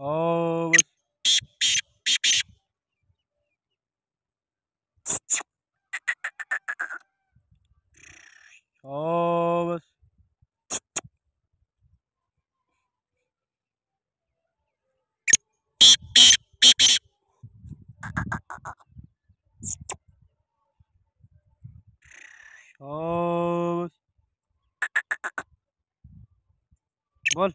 और और बस और बस बोल